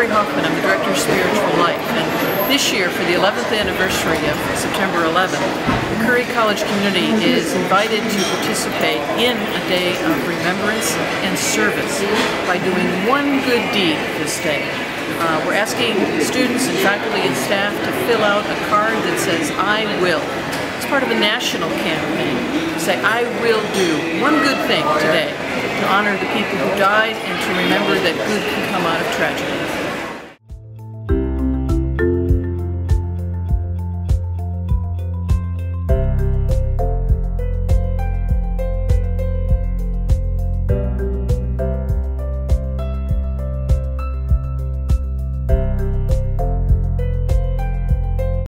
Curry Hoffman, I'm the Director of Spiritual Life, and this year, for the 11th anniversary of September 11th, the Curry College community is invited to participate in a day of remembrance and service by doing one good deed this day. Uh, we're asking students and faculty and staff to fill out a card that says, I will. It's part of a national campaign to say, I will do one good thing today to honor the people who died and to remember that good can come out of tragedy.